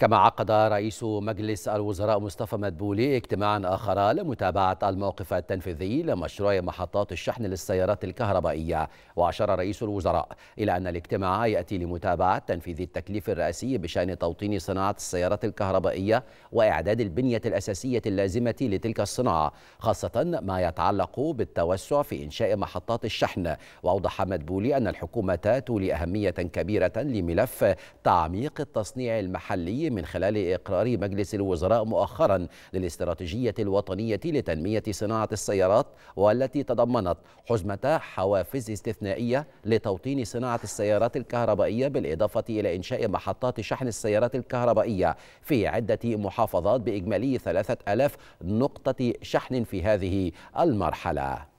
كما عقد رئيس مجلس الوزراء مصطفى مدبولي اجتماعا آخر لمتابعة الموقف التنفيذي لمشروع محطات الشحن للسيارات الكهربائية. وأشار رئيس الوزراء إلى أن الاجتماع يأتي لمتابعة تنفيذ التكليف الرئاسي بشأن توطين صناعة السيارات الكهربائية وإعداد البنية الأساسية اللازمة لتلك الصناعة خاصة ما يتعلق بالتوسع في إنشاء محطات الشحن. وأوضح مدبولي أن الحكومة تولي أهمية كبيرة لملف تعميق التصنيع المحلي من خلال إقرار مجلس الوزراء مؤخرا للاستراتيجية الوطنية لتنمية صناعة السيارات والتي تضمنت حزمة حوافز استثنائية لتوطين صناعة السيارات الكهربائية بالإضافة إلى إنشاء محطات شحن السيارات الكهربائية في عدة محافظات بإجمالي ثلاثة ألاف نقطة شحن في هذه المرحلة.